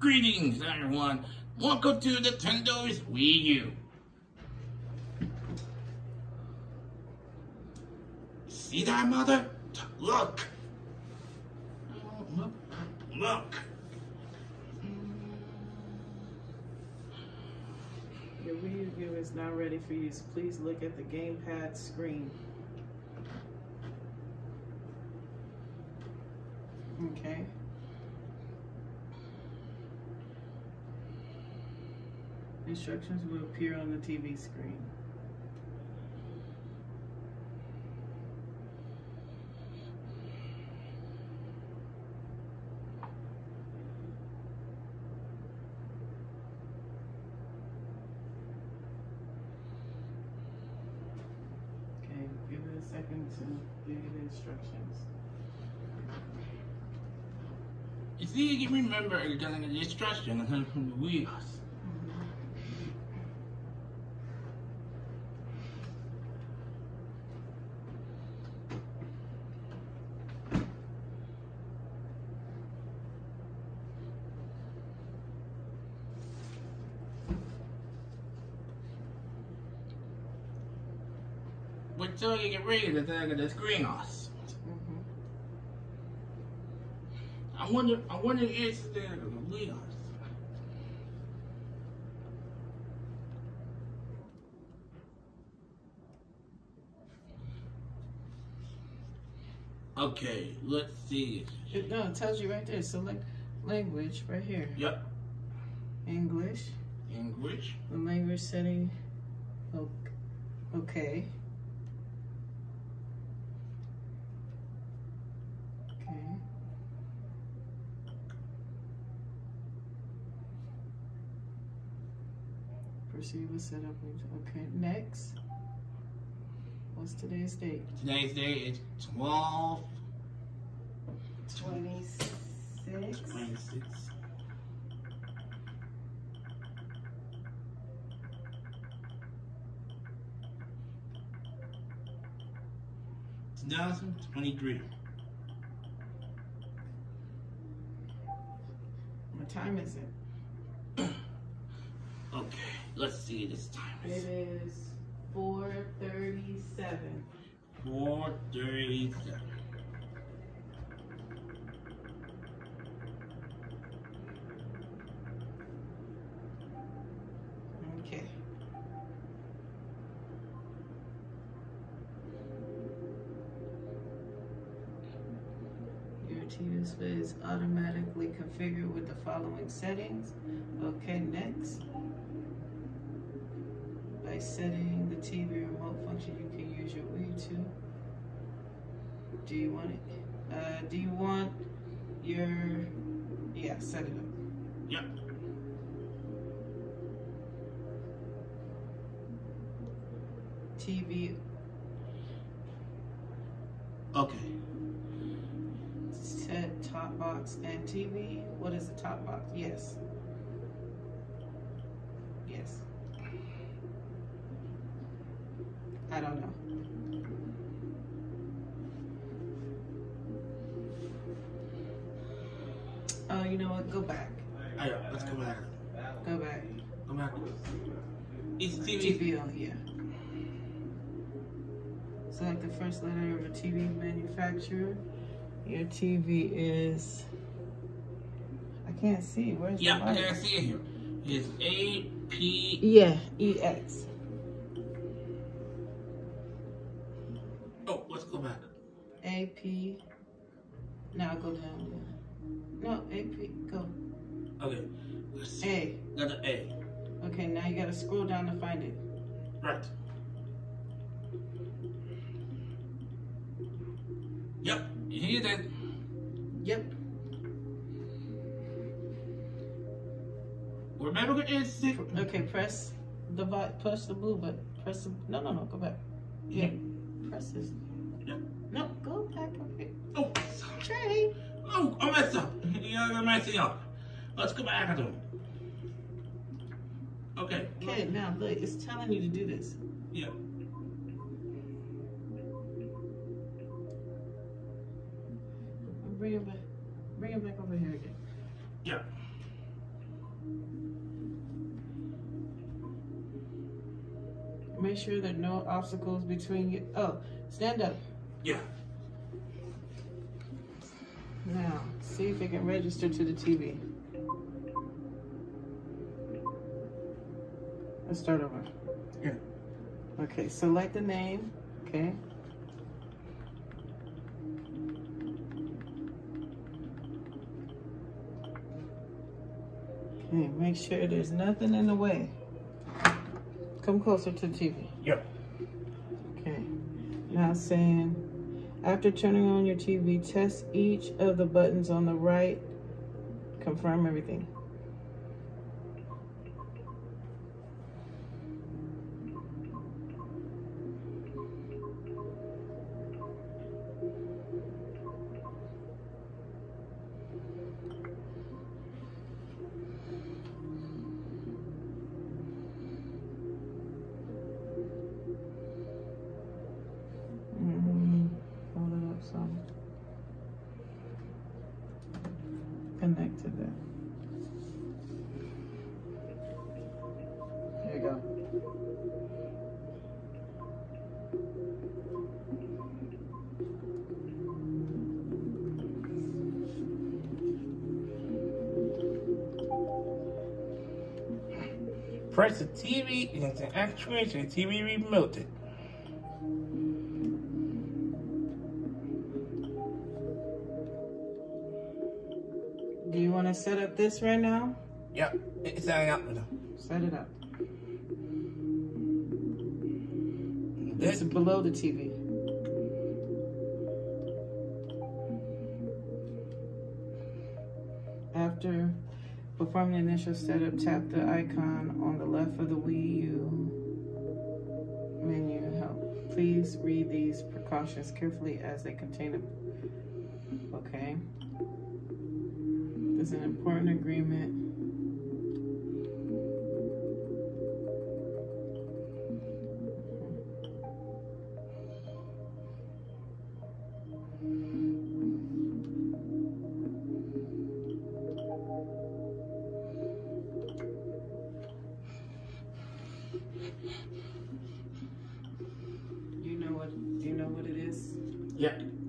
Greetings, everyone. Welcome to Nintendo's Wii U. See that, Mother? Look. Oh, look. Look. Your Wii U is now ready for use. Please look at the gamepad screen. Okay. Instructions will appear on the TV screen. Okay, give it a second to give you the instructions. You see, you remember the instruction from the wheels. Till you get ready to take the screen off. Mhm. I wonder, I wonder if it's the wheels. Okay, let's see. It, no, it tells you right there. Select language right here. Yep, English. English. The language setting. Okay. Proceed with setup. Okay, next. What's today's date? Today's date is 12 26. 26. Two thousand twenty-three. What time is it? Okay, let's see this time. It is 437. Four thirty-seven. Okay. Your TV display is automatically configured with the following settings. Okay, next. By setting the TV remote function, you can use your Wii to. Do you want it? Uh, do you want your? Yeah, set it up. Yep. TV Okay. set top box and TV. What is the top box? Yes. I don't know. Oh, you know what? Go back. Oh, Alright, let's go back. Go back. Go back. It's TV. TV on, oh, yeah. Select the first letter of a TV manufacturer. Your TV is. I can't see. Where's Yeah, the I can't see it here. It's A P. Yeah, EX. Oh, go back. AP. Now go down. Yeah. No, AP. Go. Okay. Let's. A. Got the A. Okay, now you gotta scroll down to find it. Right. Yep. You hear that? Yep. Remember it's six. Okay, press the push the blue button. Press the no no no go back. Yeah. Mm-hmm. Press this. No, go back over here. Oh, sorry. Oh, I messed up. Yeah, I messed it up. Let's go back to him. Okay. Okay, look. now look, it's telling you to do this. Yeah. Bring him back. Bring him back over here again. Yeah. Make sure there are no obstacles between you. Oh, stand up. Yeah. Now, see if it can register to the TV. Let's start over. Yeah. Okay, select the name. Okay. Okay, make sure there's nothing in the way. Come closer to the TV. Yep. Okay. Now saying, after turning on your TV, test each of the buttons on the right. Confirm everything. To. There you go. Press the TV actuator and the TV remote Do you want to set up this right now? Yep. It's hanging up. Set it up. It's Good. below the TV. After performing the initial setup, tap the icon on the left of the Wii U menu. Help. Please read these precautions carefully as they contain a. Okay. There's an important agreement. You know what? You know what it is? Yep.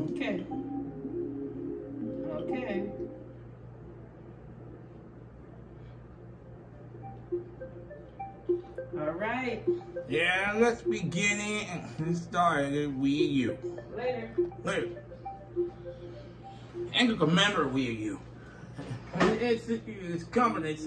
Okay. Okay. All right. Yeah, let's begin it and start it with you. Later. Later. Gonna remember with you. It's, it's coming. It's,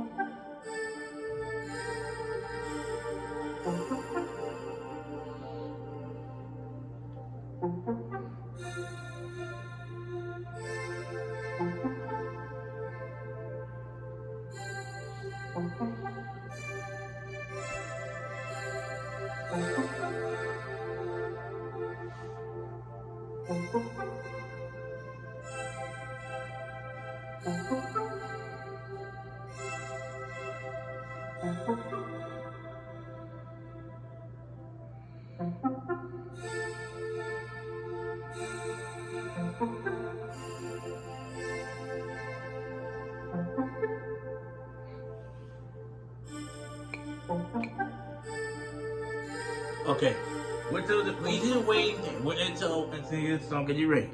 Thank you. Okay. We're still, we still waiting until, until, so get you ready.